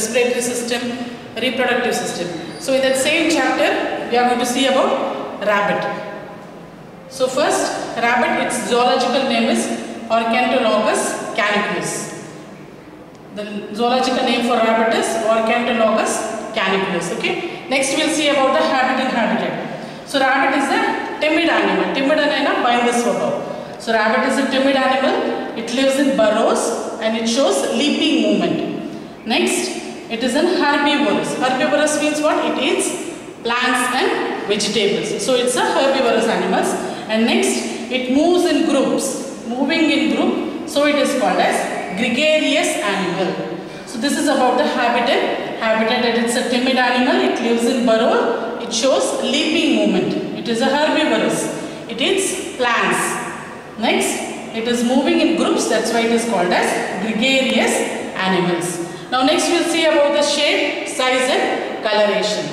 respiratory system, reproductive system. So in that same chapter we are going to see about rabbit. So first rabbit its zoological name is Oryctolagus cuniculus. The zoological name for rabbit is Oryctolagus cuniculus. Okay. Next we will see about the habit and habitat. So rabbit is a timid animal. Timid animal by the swabhav. So rabbit is a timid animal. It lives in burrows and it shows leaping movement. Next, it is an herbivorous. Herbivorous means what? It eats plants and vegetables. So it's a herbivorous animal. And next, it moves in groups. Moving in group. So it is called as gregarious animal. So this is about the habitat. Habitat that it's a timid animal. It lives in burrow. It shows leaping movement. It is a herbivorous. It eats plants. Next, it is moving in groups. That's why it is called as gregarious animals. Now next we will see about the shape, size and coloration.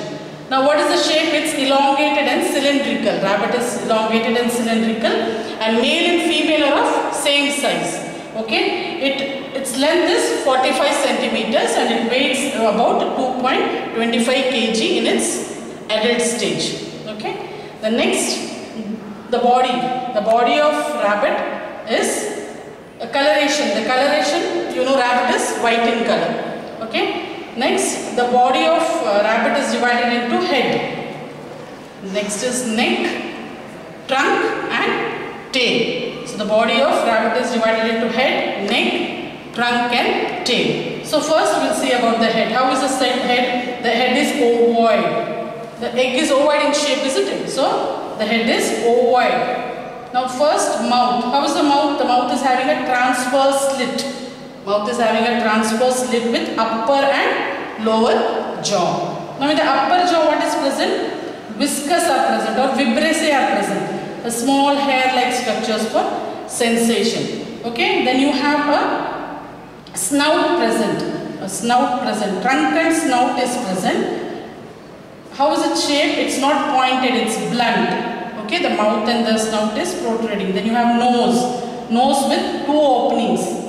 Now what is the shape? It's elongated and cylindrical. Rabbit is elongated and cylindrical and male and female are of same size. Okay, it its length is 45 centimeters and it weighs about 2.25 kg in its adult stage. Okay, the next the body, the body of rabbit is a coloration. The coloration, you know rabbit is white in color. Okay, next the body of uh, rabbit is divided into head. Next is neck, trunk and tail. So the body of rabbit is divided into head, neck, trunk and tail. So first we will see about the head. How is the head? The head is ovoid. The egg is ovoid in shape, isn't it? So the head is ovoid. Now first mouth. How is the mouth? The mouth is having a transverse slit. Mouth is having a transverse lip with upper and lower jaw. Now in the upper jaw what is present? Whiskers are present or vibrissae are present a small hair-like structures for sensation. Okay, then you have a snout present, a snout present, trunk and snout is present. How is it shaped? It's not pointed, it's blunt. Okay, the mouth and the snout is protruding. Then you have nose, nose with two openings.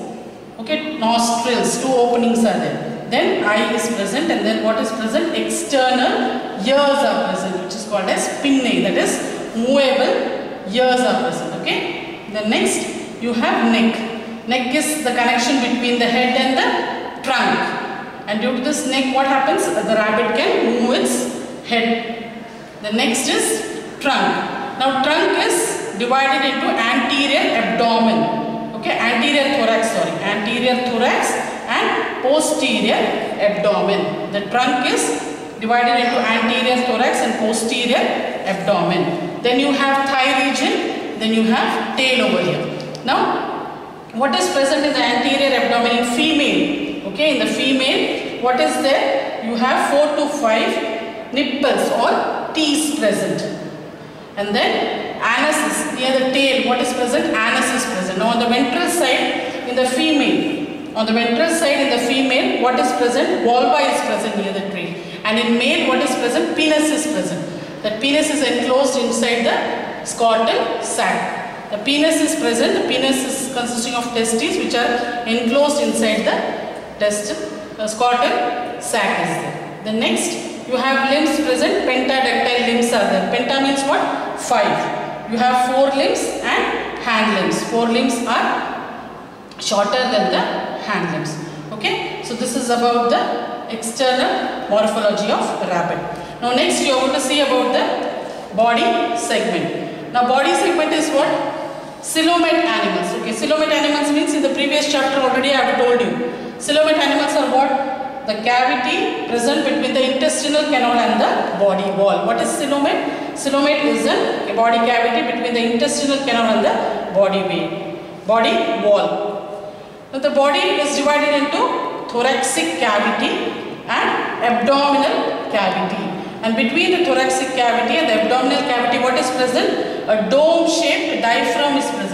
Okay, nostrils, two openings are there. Then eye is present and then what is present? External ears are present which is called as pinnae that is movable ears are present okay? The next you have neck. Neck is the connection between the head and the trunk. And due to this neck what happens? The rabbit can move its head. The next is trunk. Now trunk is divided into anterior abdomen okay anterior thorax sorry anterior thorax and posterior abdomen the trunk is divided into anterior thorax and posterior abdomen then you have thigh region, then you have tail over here. Now, what is present in the anterior abdomen in female? Okay, in the female, what is there? You have 4 to 5 nipples or teeth present. And then anus is near the tail. What is present? Anus is present. Now on the ventral side, in the female, on the ventral side in the female, what is present? Vulva is present near the tail. And in male, what is present? Penis is present. The penis is enclosed inside the scrotal sac. The penis is present. The penis is consisting of testes which are enclosed inside the test, uh, scrotal sac is there. The next you have limbs present. Pentadactyl limbs are there. Penta means what? Five. You have fore limbs and hand limbs. Fore limbs are shorter than the hand limbs. Okay. So this is about the external morphology of rabbit. Now next you are going to see about the body segment. Now body segment is what? Coelomate animals. Okay, coelomate animals means in the previous chapter already I have told you. Coelomate animals are what? The cavity present between the intestinal canal and the body wall. What is coelomate? Coelomate is a body cavity between the intestinal canal and the body way, body wall. Now the body is divided into thoracic cavity and abdominal cavity. And between the thoracic cavity and the abdominal cavity, what is present? A dome-shaped diaphragm is present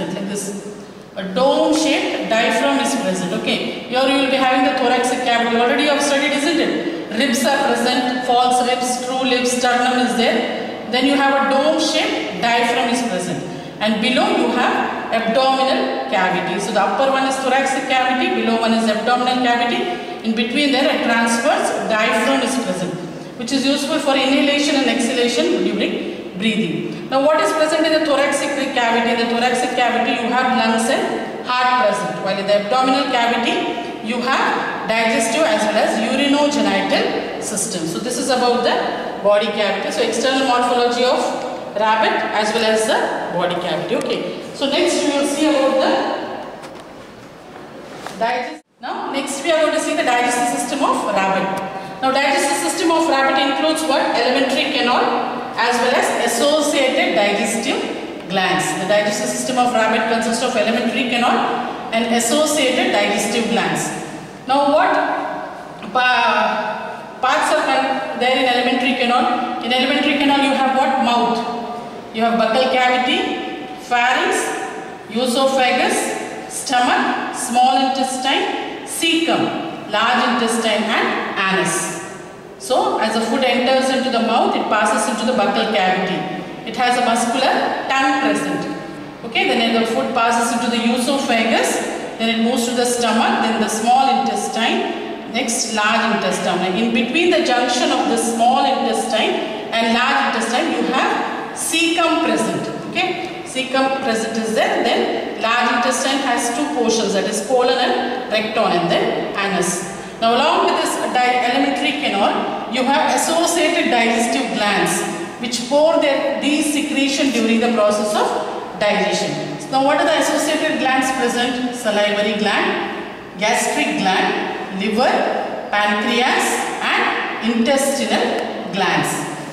A dome-shaped diaphragm is present. Okay. Here you will be having the thoracic cavity. Already you have studied, isn't it? ribs are present, false ribs, true ribs, sternum is there. Then you have a dome shaped diaphragm is present. And below you have abdominal cavity. So the upper one is thoracic cavity, below one is abdominal cavity. In between there a transverse diaphragm is present, which is useful for inhalation and exhalation during breathing. Now what is present in the thoracic cavity? In the thoracic cavity you have lungs and heart present, while in the abdominal cavity you have digestive as well as urinogenital system. So this is about the body cavity. So external morphology of rabbit as well as the body cavity. Okay. So next we will see about the digestive. Now next we are going to see the digestive system of rabbit. Now digestive system of rabbit includes what? Alimentary canal as well as associated digestive glands. The digestive system of rabbit consists of alimentary canal and associated digestive glands. Now what parts are there in alimentary canal? In alimentary canal you have what? Mouth. You have buccal cavity, pharynx, esophagus, stomach, small intestine, cecum, large intestine and anus. So as the food enters into the mouth, it passes into the buccal cavity. It has a muscular tongue present. Okay, then the food passes into the esophagus, then it moves to the stomach, then the small intestine, next large intestine. In between the junction of the small intestine and large intestine, you have cecum present. Okay, cecum present is there. Then large intestine has two portions, that is colon and rectum, and then anus. Now, along with this alimentary canal, you have associated digestive glands, which pour their these secretion during the process of digestion. So now what are the associated glands present? Salivary gland, gastric gland, liver, pancreas and intestinal glands.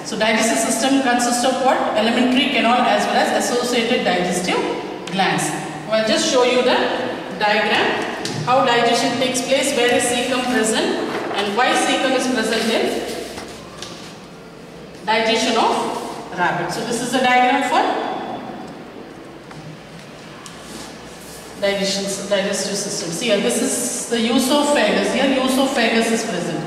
So digestive system consists of what? Alimentary canal as well as associated digestive glands. I will just show you the diagram how digestion takes place, where is cecum present and why cecum is present in digestion of rabbit. So this is the diagram for digestion, digestive system. See here, this is the esophagus. Here esophagus is present.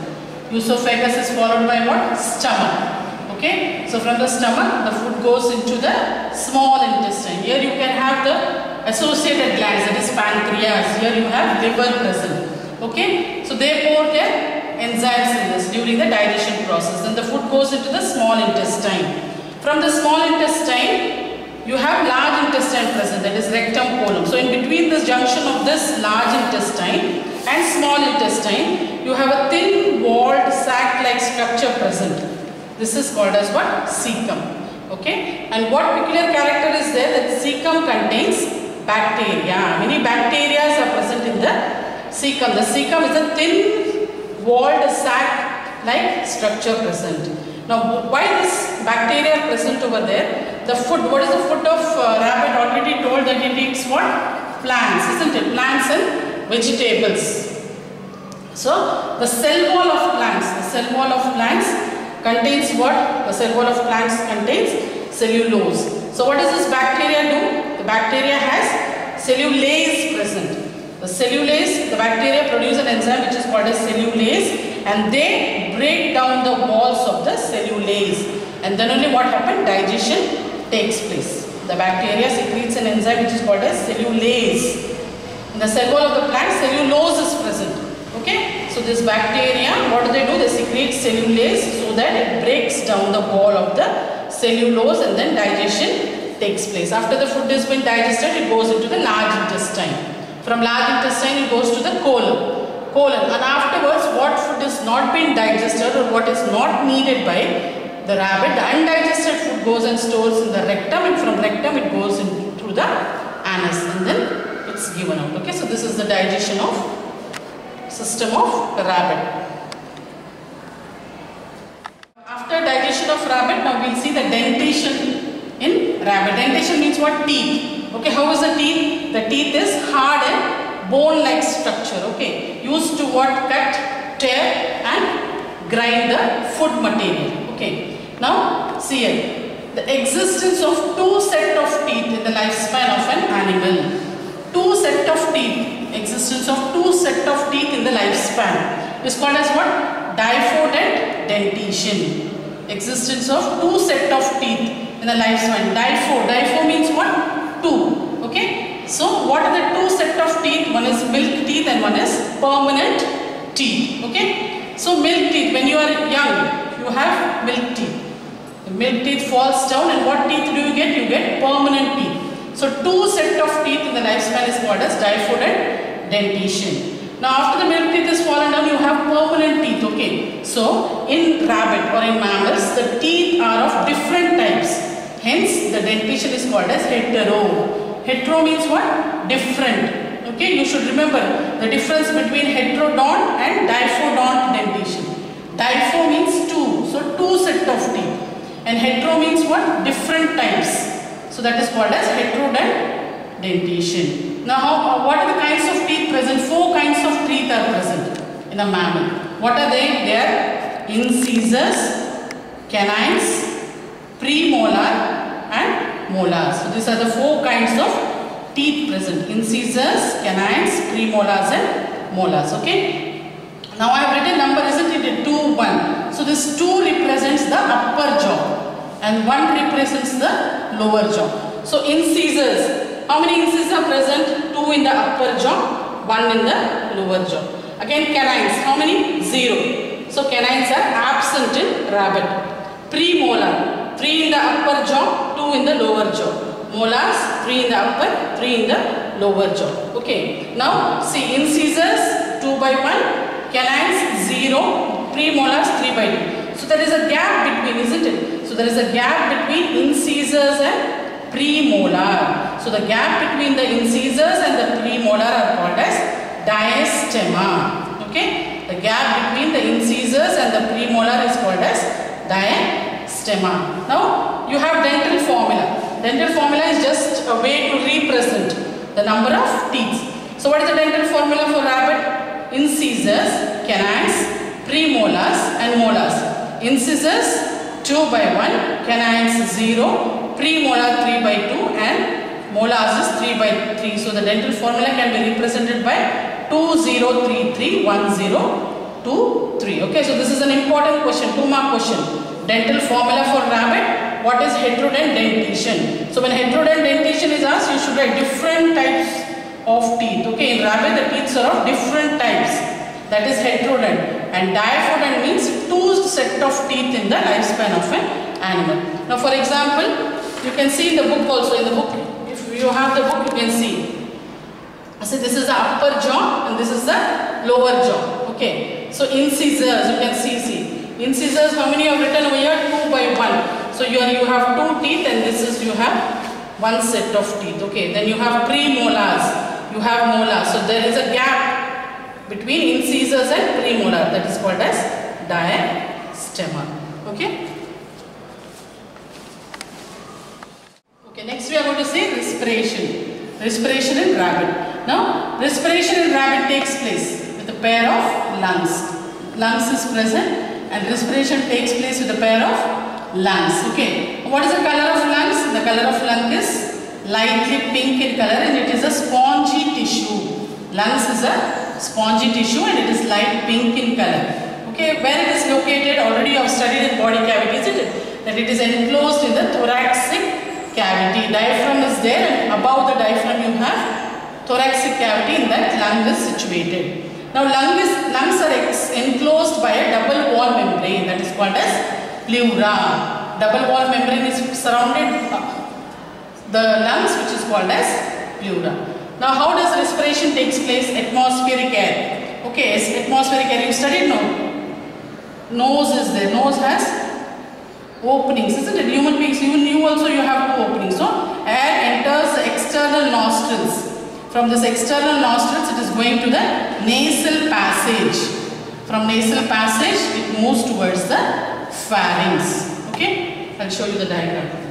Esophagus is followed by what? Stomach. Okay. So from the stomach, the food goes into the small intestine. Here you can have the associated glands, that is pancreas. Here you have liver present. Okay. So they pour their enzymes in this during the digestion process. and the food goes into the small intestine. From the small intestine, you have large intestine present that is rectum colon. So in between this junction of this large intestine and small intestine you have a thin walled sac like structure present. This is called as what? Cecum. Okay. And what peculiar character is there that cecum contains bacteria. Many bacteria are present in the cecum. The cecum is a thin walled sac like structure present. Now why this bacteria present over there? the food, what is the food of uh, rabbit? Already told that it eats what? Plants, isn't it? Plants and vegetables. So, the cell wall of plants, the cell wall of plants contains what? The cell wall of plants contains cellulose. So, what does this bacteria do? The bacteria has cellulase present. The cellulase, the bacteria produce an enzyme which is called as cellulase and they break down the walls of the cellulase and then only what happened? Digestion takes place. The bacteria secretes an enzyme which is called as cellulase. In the cell wall of the plant, cellulose is present. Okay. So this bacteria, what do they do? They secrete cellulase so that it breaks down the wall of the cellulose and then digestion takes place. After the food has been digested, it goes into the large intestine. From large intestine, it goes to the colon. Colon. And afterwards, what food is not been digested or what is not needed by the rabbit, the undigested food goes and stores in the rectum and from rectum it goes in through the anus and then it's given out. Okay, so this is the digestion of system of rabbit. After digestion of rabbit, now we'll see the dentation in rabbit. Dentation means what? Teeth. Okay, how is the teeth? The teeth is hard and bone-like structure. Okay, used to what? Cut, tear and grind the food material. Okay. Now, see here. The existence of two set of teeth in the lifespan of an animal. Two set of teeth. Existence of two set of teeth in the lifespan is called as what? Diphodont dentition. Existence of two set of teeth in the lifespan. Dipho. Dipho means what? Two. Okay. So what are the two set of teeth? One is milk teeth and one is permanent teeth. Okay. So milk teeth. When you are young, you have milk teeth. The milk teeth falls down and what teeth do you get? You get permanent teeth. So two set of teeth in the lifespan is called as diphodont dentition. Now after the milk teeth is fallen down, you have permanent teeth, okay. So in rabbit or in mammals, the teeth are of different types. Hence the dentition is called as hetero. Hetero means what? Different. Okay, you should remember the difference between heterodont and diphodont dentition. Dipho means two, so two set of teeth. And hetero means what? Different types. So that is called as heterodont dentition. Now, how, what are the kinds of teeth present? Four kinds of teeth are present in a mammal. What are they? They are incisors, canines, premolar molars. So, these are the four kinds of teeth present. Incisors, canines, premolars and molars. Okay. Now, I have written number, isn't it? 2, 1. So, this 2 represents the upper jaw and 1 represents the lower jaw. So, incisors, how many incisors are present? Two in the upper jaw, one in the lower jaw. Again canines, how many? Zero. So canines are absent in rabbit. Premolar, three in the upper jaw, two in the lower jaw. Molars, three in the upper, three in the lower jaw. Okay. Now see incisors, two by one. Canines, zero. Premolars, three by two. So there is a gap between, isn't it? So there is a gap between incisors and premolar. So the gap between the incisors and the premolar are called as diastema. Okay. The gap between the incisors and the premolar is called as diastema. Now you have dental formula. Dental formula is just a way to represent the number of teeth. So what is the dental formula for rabbit? Incisors, canines, premolars and molars. Incisors 2 by 1, canines 0, premolar 3 by 2 and molars is 3 by 3. So the dental formula can be represented by 20331023. Okay, so this is an important question, 2 mark question. Dental formula for rabbit, what is heterodont dentition? So when heterodont dentition is asked, you should write different types of teeth. Okay, in rabbit the teeth are of different types. That is heterodont. And diphodont means two set of teeth in the lifespan of an animal. Now for example, you can see in the book also, in the book, if you have the book, you can see. So this is the upper jaw and this is the lower jaw. Okay. So incisors, you can see, see. Incisors, how many you have written over here? 2 by 1. So you, you have two teeth and this is, you have one set of teeth. Okay. Then you have premolars. You have molars. So there is a gap between incisors and premolar. That is called as diastema. Okay. Okay, next we are going to say respiration. Respiration in rabbit. Now, respiration in rabbit takes place with a pair of lungs. Lungs is present and respiration takes place with a pair of lungs. Okay. What is the color of lungs? The color of lung is lightly pink in color and it is a spongy tissue. Lungs is a spongy tissue and it is light pink in color. Okay, where it is located, already you have studied in body cavity, isn't it? That it is enclosed in the thoracic cavity. Diaphragm is there and above the diaphragm you have thoracic cavity in that lung is situated. Now lung is, lungs are enclosed by a double wall membrane that is called as pleura. Double wall membrane is surrounded uh, the lungs which is called as pleura. Now how does respiration takes place? Atmospheric air. Okay, atmospheric air you studied no? Nose is there. Nose has openings, isn't it? Human beings, even you also you have two openings. So air enters the external nostrils. From this external nostrils, it is going to the nasal passage. From nasal passage, it moves towards the pharynx. Okay, I'll show you the diagram.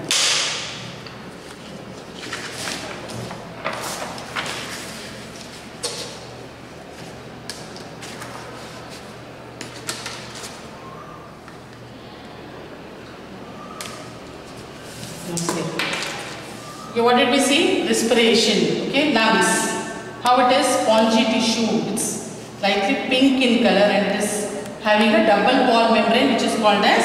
What did we see? Respiration. Okay, lungs. How it is? Spongy tissue. It's lightly pink in color and it is having a double wall membrane which is called as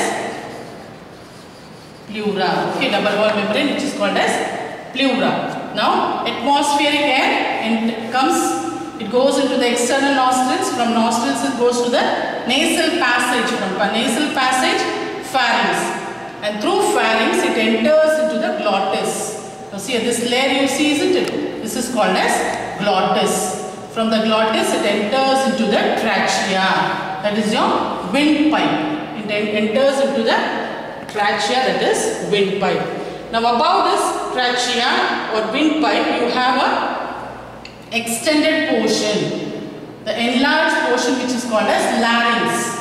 pleura. Okay, double wall membrane which is called as pleura. Now, atmospheric air and comes, it goes into the external nostrils. From nostrils it goes to the nasal passage. From nasal passage, pharynx. And through pharynx it enters into the glottis. Now see this layer you see isn't it? This is called as glottis. From the glottis it enters into the trachea. That is your windpipe. It enters into the trachea that is windpipe. Now above this trachea or windpipe you have a extended portion. The enlarged portion which is called as larynx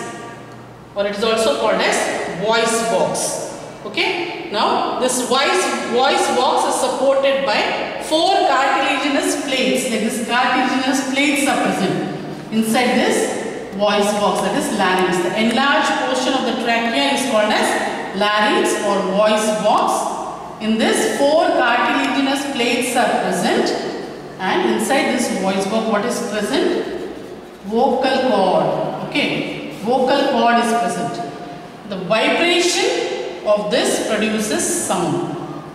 or it is also called as voice box. Okay. Now this voice, voice box is supported by four cartilaginous plates. Like this cartilaginous plates are present inside this voice box that is larynx. The enlarged portion of the trachea is called as larynx or voice box. In this four cartilaginous plates are present and inside this voice box what is present? Vocal cord. Okay. Vocal cord is present. The vibration of this produces sound.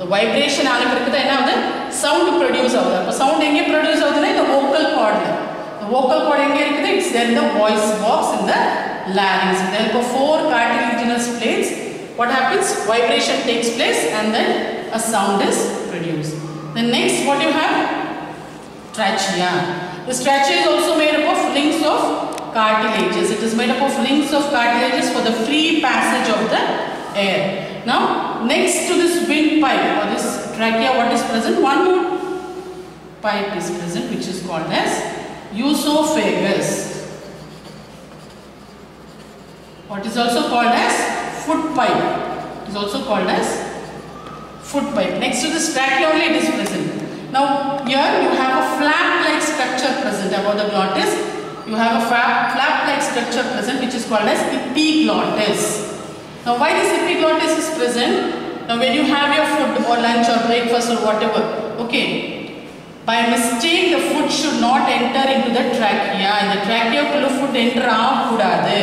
The vibration ஆனப்பிறகு என்ன ஆகுது sound produce ஆகுது அப்போ sound எங்கே produce ஆகுதுன்னா இந்த vocal cord the vocal cord எங்கே இருக்குது it's there in the voice box in the larynx with the help of four cartilaginous plates what happens vibration takes place and then a sound is produced then next what you have trachea this trachea is also made up of rings of cartilages it is made up of rings of cartilages for the free passage of the air. Now, next to this windpipe or this trachea, what is present? One more pipe is present which is called as esophagus. What is also called as foot pipe. It is also called as foot pipe. Next to this trachea only it is present. Now, here you have a flap-like structure present above the glottis. You have a flap-like structure present which is called as epiglottis. Now why this epiglottis is present? Now when you have your food or lunch or breakfast or whatever, okay, by mistake the food should not enter into the trachea and the trachea full of food enter ஆகக்கூடாது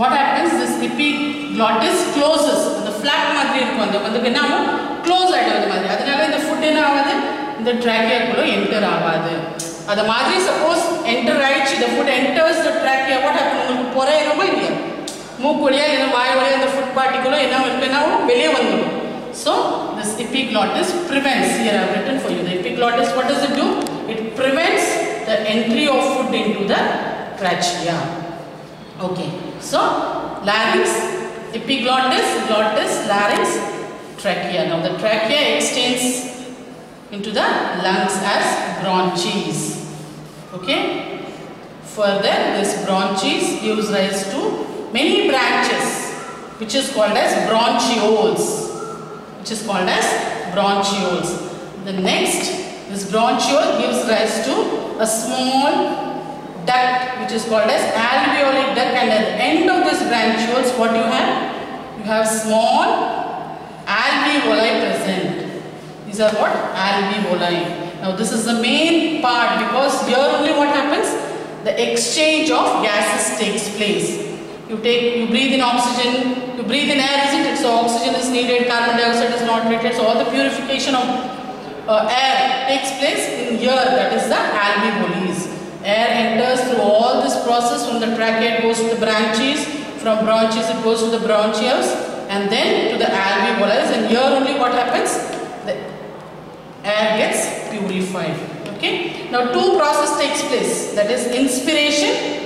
what happens this epiglottis closes the flap மாதிரி இருக்கும் அந்த வந்து என்ன ஆகும் close ஆகிடும் அந்த மாதிரி அதனால இந்த ஃபுட் என்ன ஆகாது இந்த ட்ராக்கியாக்குள்ளே என்டர் ஆகாது அது மாதிரி சப்போஸ் என்டர் ஆயிடுச்சு இந்த food enters the trachea what happen உங்களுக்கு புறையிறோமா இல்லையா ಮೂಗುಳಿಯಲ್ಲಿ ಏನು ವಾಯು ಒಳಗಿಂದ ಫುಡ್ ಪಾರ್ಟಿಕಲ್ ಏನೋ ನಾವು ಬೆಲೆ ಒಂದು so this epiglottis prevents here I have written for you the epiglottis what does it do? It prevents the entry of food into the trachea okay so larynx epiglottis glottis larynx trachea. Now the trachea extends into the lungs as bronches okay further this bronches gives rise to many branches which is called as bronchioles which is called as bronchioles. The next this bronchiole gives rise to a small duct which is called as alveolar duct and at the end of this bronchioles what you have? You have small alveoli present. These are what? Alveoli. Now this is the main part because here only what happens? The exchange of gases takes place. You take, you breathe in oxygen, you breathe in air, isn't it? So oxygen is needed, carbon dioxide is not needed. So all the purification of uh, air takes place in here, that is the alveoles. Air enters through all this process from the trachea, it goes to the branches, from branches it goes to the bronchioles and then to the alveoli and here only what happens? The air gets purified. Okay. Now two process takes place that is inspiration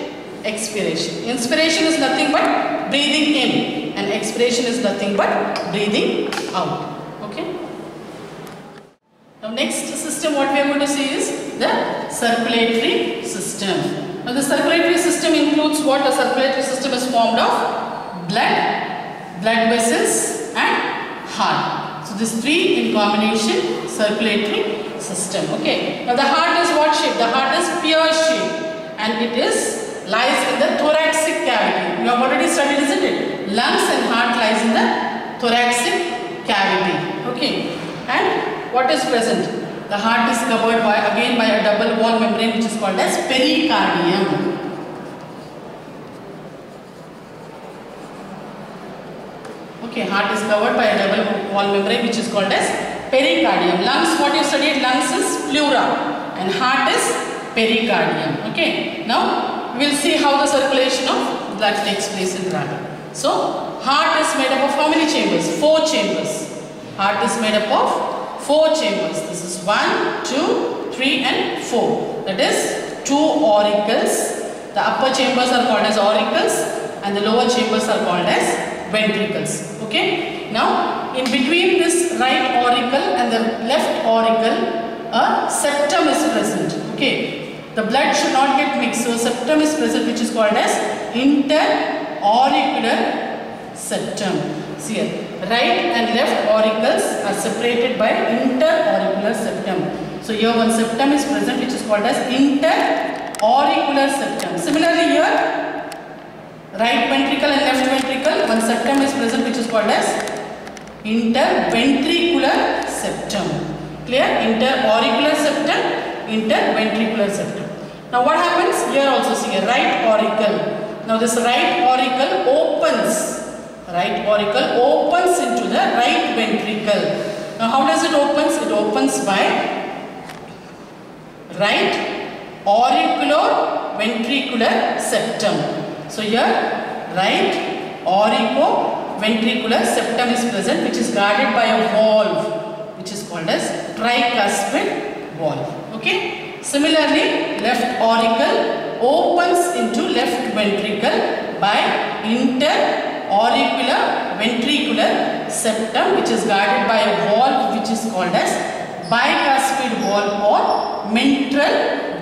expiration. Inspiration is nothing but breathing in and expiration is nothing but breathing out. Okay. Now next system what we are going to see is the circulatory system. Now the circulatory system includes what? The circulatory system is formed of blood, blood vessels and heart. So these three in combination circulatory system. Okay. Now the heart is what shape? The heart is pear shape and it is lies in the thoracic cavity. You have already studied, isn't it? Lungs and heart lies in the thoracic cavity. Okay. And what is present? The heart is covered by again by a double wall membrane which is called as pericardium. Okay, heart is covered by a double wall membrane which is called as pericardium. Lungs, what you studied? Lungs is pleura and heart is pericardium. Okay, now we will see how the circulation of blood takes place in the rabbit. So, heart is made up of how many chambers? Four chambers. Heart is made up of four chambers. This is one, two, three and four. That is two auricles. The upper chambers are called as auricles and the lower chambers are called as ventricles. Okay. Now, in between this right auricle and the left auricle, a septum is present. Okay. The blood should not get mixed. So, septum is present which is called as interauricular septum. See here. Right and left auricles are separated by interauricular septum. So, here one septum is present which is called as interauricular septum. Similarly, here right ventricle and left ventricle, one septum is present which is called as interventricular septum. Clear? Interauricular septum, interventricular septum. Now what happens? Here also see a right auricle. Now this right auricle opens. Right auricle opens into the right ventricle. Now how does it opens? It opens by right auricular ventricular septum. So here right auriculoventricular septum is present which is guarded by a valve which is called as tricuspid valve. Okay. Similarly left auricle opens into left ventricle by interauricular ventricular septum which is guarded by a valve which is called as bicuspid valve or mitral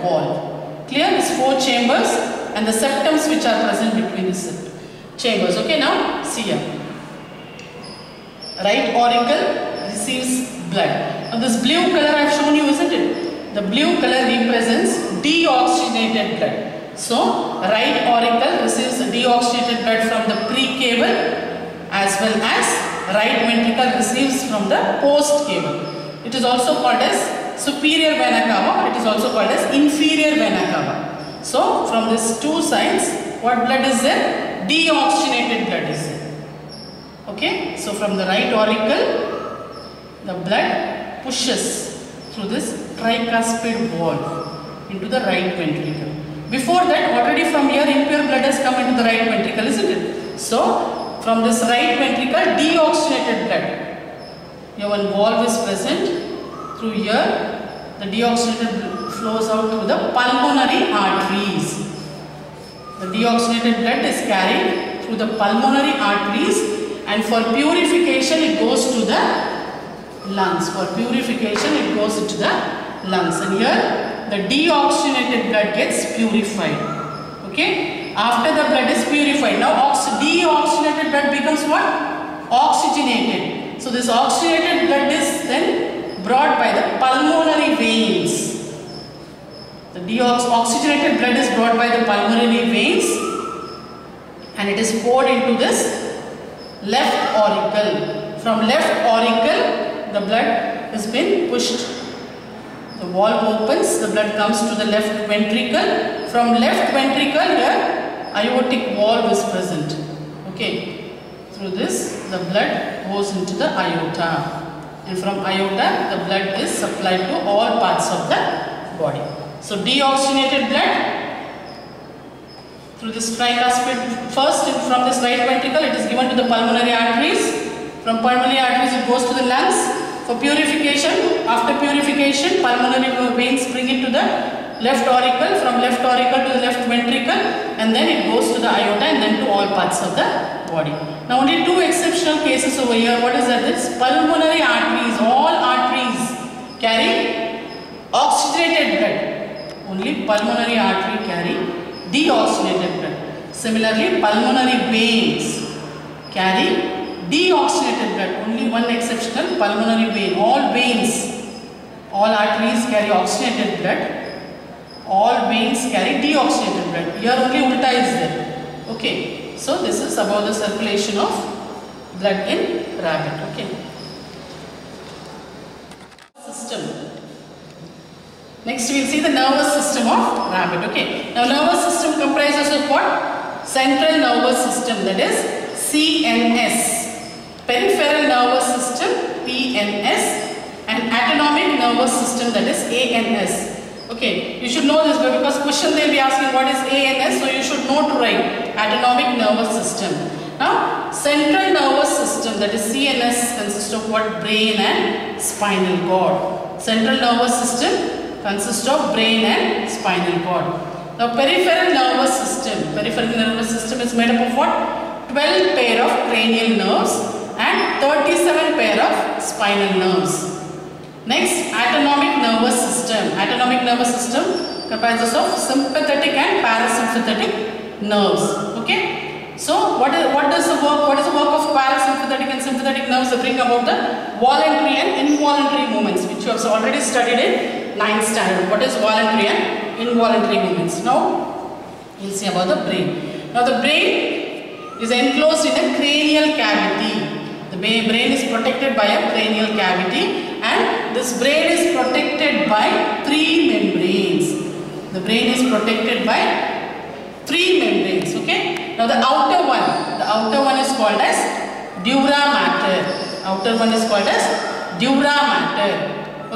valve. Clear? These four chambers and the septums which are present between the chambers. Okay, now see here. Right auricle receives blood. Now this blue color I have shown you, isn't it? The blue color represents deoxygenated blood. So, right auricle receives deoxygenated blood from the precaval as well as right ventricle receives from the post caval. It is also called as superior vena cava or it is also called as inferior vena cava. So, from these two sides, what blood is there? Deoxygenated blood is there. Okay. So, from the right auricle, the blood pushes through this tricuspid valve into the right ventricle. Before that, already from here, impure blood has come into the right ventricle, isn't it? So, from this right ventricle, deoxygenated blood. Here one valve is present. Through here, the deoxygenated blood flows out through the pulmonary arteries. The deoxygenated blood is carried through the pulmonary arteries and for purification it goes to the lungs. For purification it goes into the lungs and here the deoxygenated blood gets purified. Okay. After the blood is purified, now deoxygenated blood becomes what? Oxygenated. So this oxygenated blood is then brought by the pulmonary veins the deoxygenated blood is brought by the pulmonary veins and it is poured into this left auricle. From left auricle, the blood has been pushed. The valve opens, the blood comes to the left ventricle. From left ventricle, here aortic valve is present. Okay. Through this, the blood goes into the aorta. And from aorta, the blood is supplied to all parts of the body. So deoxygenated blood through this tricuspid first from this right ventricle it is given to the pulmonary arteries. From pulmonary arteries it goes to the lungs for purification. After purification pulmonary veins bring it to the left auricle from left auricle to the left ventricle and then it goes to the aorta and then to all parts of the body. Now only two exceptional cases over here. What is that? This pulmonary arteries, all arteries carry oxygenated blood only pulmonary artery carry deoxygenated blood. Similarly, pulmonary veins carry deoxygenated blood. Only one exceptional pulmonary vein. All veins, all arteries carry oxygenated blood. All veins carry deoxygenated blood. Here only ulta is there. Okay. So this is about the circulation of blood in rabbit. Okay. System. Next we will see the nervous system of rabbit. Okay. Now nervous system comprises of what? Central nervous system that is CNS. Peripheral nervous system PNS and autonomic nervous system that is ANS. Okay, you should know this because question they will be asking what is ANS so you should know to write autonomic nervous system. Now central nervous system that is CNS consists of what brain and spinal cord. Central nervous system consists of brain and spinal cord. Now peripheral nervous system, peripheral nervous system is made up of what? 12 pair of cranial nerves 37 pair of spinal nerves. Next, autonomic nervous system. Autonomic nervous system comprises of sympathetic and parasympathetic nerves. Okay. So, what is what does the work? What is the work of parasympathetic and sympathetic nerves? They bring about the voluntary and involuntary movements, which you have already studied in 9th standard. What is voluntary and involuntary movements? Now, we'll see about the brain. Now, the brain is enclosed in a cranial cavity. Brain is protected by a cranial cavity and this brain is protected by three membranes. The brain is protected by three membranes. Okay. Now the outer one, the outer one is called as dura mater. Outer one is called as dura mater.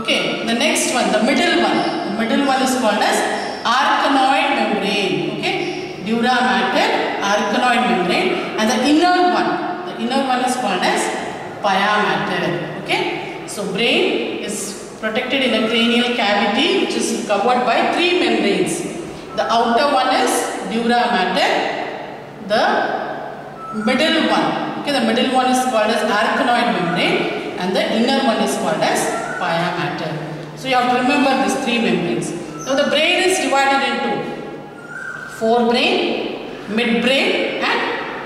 Okay. The next one, the middle one, the middle one is called as arachnoid membrane. Okay. Dura mater, arachnoid membrane, and the inner one, the inner one is called as pia mater. Okay. So brain is protected in a cranial cavity which is covered by three membranes. The outer one is dura mater. The middle one, okay, the middle one is called as arachnoid membrane and the inner one is called as pia mater. So you have to remember these three membranes. So the brain is divided into forebrain, midbrain and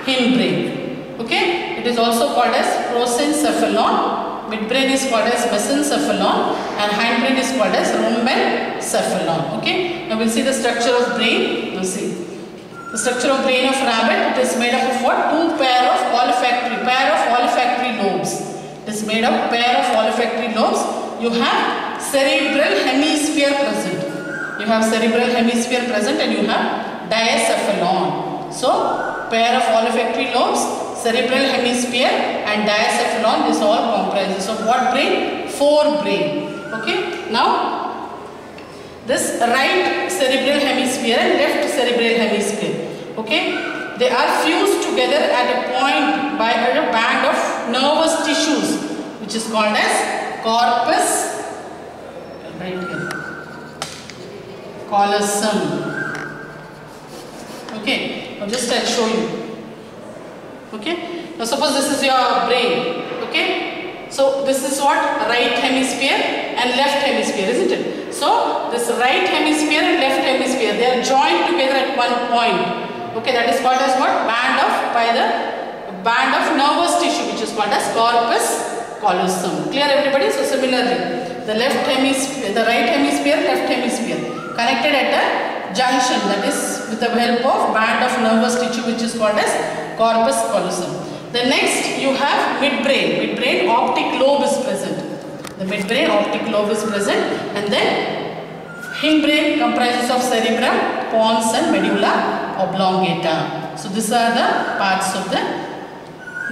hindbrain. Okay, it is also called as prosencephalon midbrain is called as mesencephalon and hindbrain is called as rhombencephalon. Okay. Now we'll see the structure of brain. Now see. The structure of brain of rabbit, it is made up of what? Two pair of olfactory, pair of olfactory lobes. It is made up pair of olfactory lobes. You have cerebral hemisphere present. You have cerebral hemisphere present and you have diencephalon. So, pair of olfactory lobes cerebral hemisphere and diencephalon this all comprises of what brain? Fore brain. okay? Now this right cerebral hemisphere and left cerebral hemisphere. Okay? They are fused together at a point by a band of nervous tissues which is called as corpus right here callosum. Okay? Now just I'll show you Okay. Now suppose this is your brain. Okay. So this is what right hemisphere and left hemisphere, isn't it? So this right hemisphere and left hemisphere, they are joined together at one point. Okay, that is called as what? Band of by the band of nervous tissue which is called as corpus callosum. Clear everybody? So similarly, the left hemisphere, the right hemisphere, left hemisphere connected at a junction that is the help of band of nervous tissue which is called as corpus callosum. The next you have midbrain. Midbrain optic lobe is present. The midbrain optic lobe is present and then hindbrain comprises of cerebrum, pons and medulla oblongata. So these are the parts of the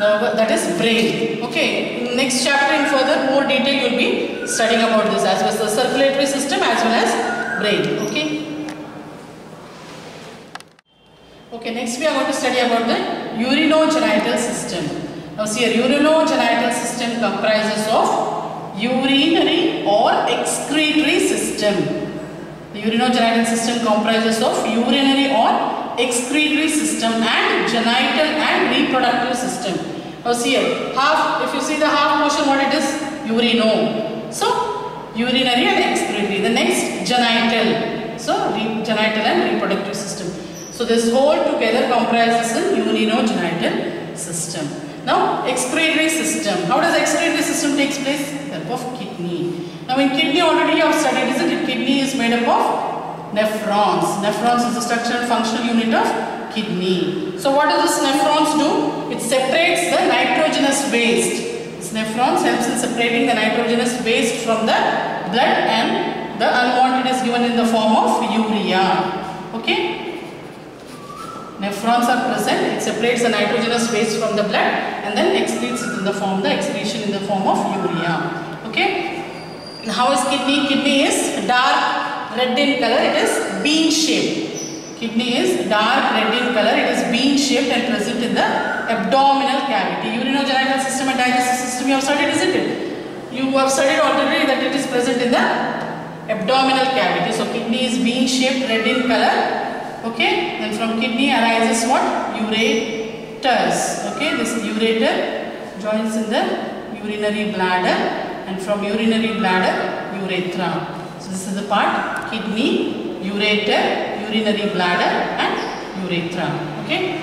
nerve that is brain. Okay, next chapter in further more detail you will be studying about this as well as the circulatory system as well as brain. Okay. Okay, next we are going to study about the urinogenital system. Now see here, urinogenital system comprises of urinary or excretory system. The urinogenital system comprises of urinary or excretory system and genital and reproductive system. Now see here, half, if you see the half portion what it is? Urino. So, urinary and excretory. The next, genital. So, genital and reproductive system. So this whole together comprises a urinogenital system. Now excretory system. How does excretory system takes place? Help of kidney. Now in kidney already you have studied isn't it? Kidney is made up of nephrons. Nephrons is the structural functional unit of kidney. So what does this nephrons do? It separates the nitrogenous waste. This nephrons helps in separating the nitrogenous waste from the blood and the unwanted is given in the form of urea. Okay. Nephrons are present. It separates the nitrogenous waste from the blood and then excretes it in the form, the excretion in the form of urea. Okay. Now how is kidney? Kidney is dark red in color. It is bean shaped. Kidney is dark red in color. It is bean shaped and present in the abdominal cavity. Urinogenital system and digestive system you have studied, isn't it? You have studied already that it is present in the abdominal cavity. So kidney is bean shaped red in color Okay, then from kidney arises what? Ureters. Okay, this ureter joins in the urinary bladder and from urinary bladder urethra. So this is the part kidney, ureter, urinary bladder and urethra. Okay.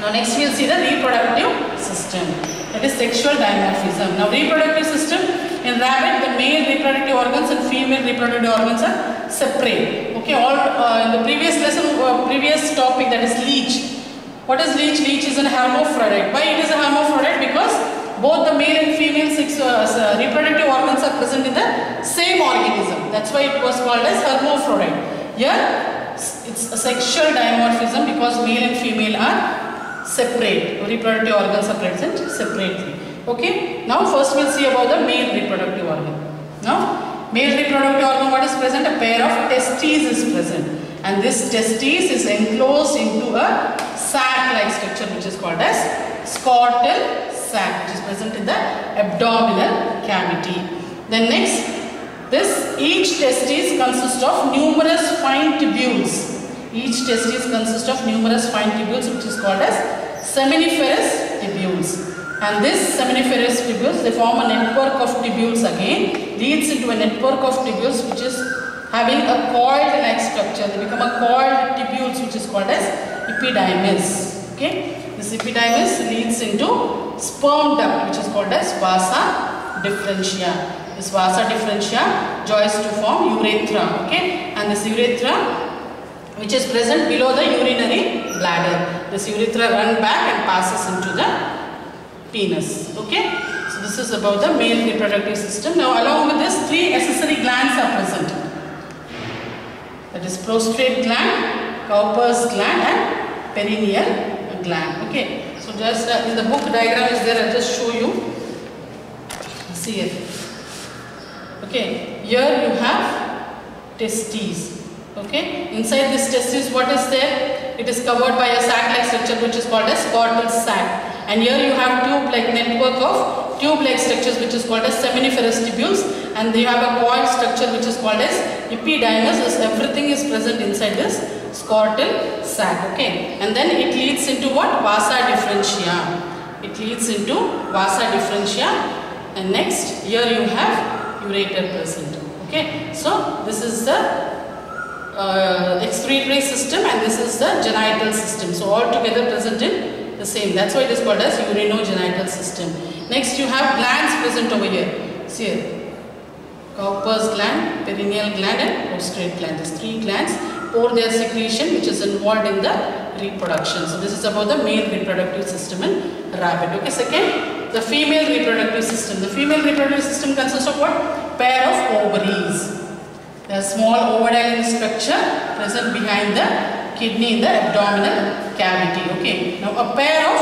Now next we will see the reproductive system. That is sexual dimorphism. Now reproductive system in rabbit the male reproductive organs and female reproductive organs are separate. Okay, all uh, in the previous lesson, uh, previous topic that is leech. What is leech? Leech is a hermaphrodite. Why it is a hermaphrodite? Because both the male and female sex, uh, reproductive organs are present in the same organism. That's why it was called as hermaphrodite. Here, it's a sexual dimorphism because male and female are separate. Reproductive organs are present separately. Okay. Now first we'll see about the male reproductive organ. Now male reproductive organ what is present? A pair of testes is present and this testes is enclosed into a sac-like structure which is called as scrotal sac which is present in the abdominal cavity. Then next, this each testis consists of numerous fine tubules. Each testis consists of numerous fine tubules which is called as seminiferous tubules. And this seminiferous tubules, they form a network of tubules again, leads into a network of tubules which is having a coiled-like structure. They become a coiled tubules which is called as epididymis. Okay, this epididymis leads into sperm duct which is called as vasa deferentia. This vasa deferentia joins to form urethra. Okay, and this urethra which is present below the urinary bladder. This urethra run back and passes into the penis. Okay. So this is about the male reproductive system. Now along with this three accessory glands are present. That is prostate gland, Cowper's gland and perineal gland. Okay. So just uh, in the book diagram is there. I'll just show you. See it. Okay. Here you have testes. Okay. Inside this testes what is there? It is covered by a sac-like structure which is called as scrotal sac. And here you have tube-like network of tube-like structures which is called as seminiferous tubules and you have a coil structure which is called as epididymis. Everything is present inside this scrotal sac. Okay. And then it leads into what? Vasa deferentia. It leads into vasa deferentia and next here you have ureter present. Okay. So this is the uh, excretory system and this is the genital system. So all together present in the same. That's why it is called as urinogenital system. Next you have glands present over here. See here. Cowper's gland, perineal gland and prostate gland. These three glands pour their secretion which is involved in the reproduction. So this is about the male reproductive system in rabbit. Okay, second, the female reproductive system. The female reproductive system consists of what? Pair of ovaries. The small ovoidal structure present behind the kidney in the abdominal cavity. Okay. Now a pair of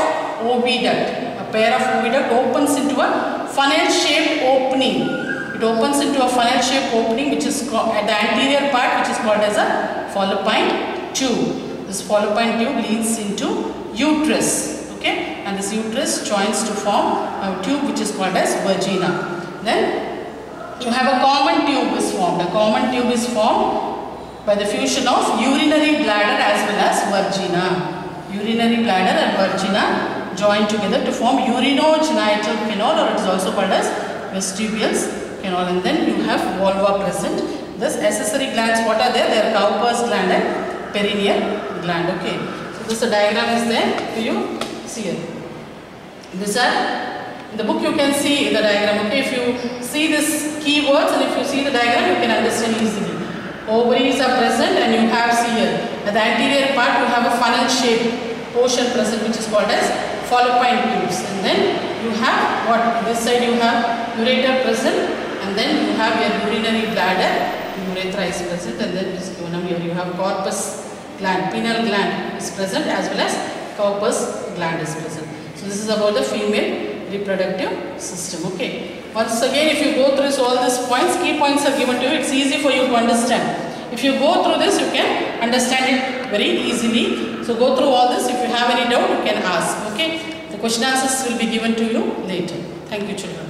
oviduct, a pair of oviduct opens into a funnel-shaped opening. It opens into a funnel-shaped opening which is at the anterior part which is called as a fallopian tube. This fallopian tube leads into uterus. Okay. And this uterus joins to form a tube which is called as vagina. Then you have a common tube is formed. A common tube is formed by the fusion of urinary bladder as well as vagina urinary bladder and vagina join together to form urinogenital canal or it is also called as vestibules canal and then you have vulva present. This accessory glands what are there? They are Cowper's gland and perineal gland. Okay. So this diagram is there for you. See here. These are in the book you can see the diagram. Okay. If you see this keywords and if you see the diagram you can understand easily. Ovaries are present and you have here. At the anterior part you have a funnel shaped portion present which is called as fallopian tubes and then you have what this side you have ureter present and then you have your urinary bladder urethra is present and then this given here you have Cowper's gland, pineal gland is present as well as Cowper's gland is present. So this is about the female reproductive system. Okay. Once again, if you go through all these points, key points are given to you. It's easy for you to understand. If you go through this, you can understand it very easily. So go through all this. If you have any doubt, you can ask. Okay. The question answers will be given to you later. Thank you, children.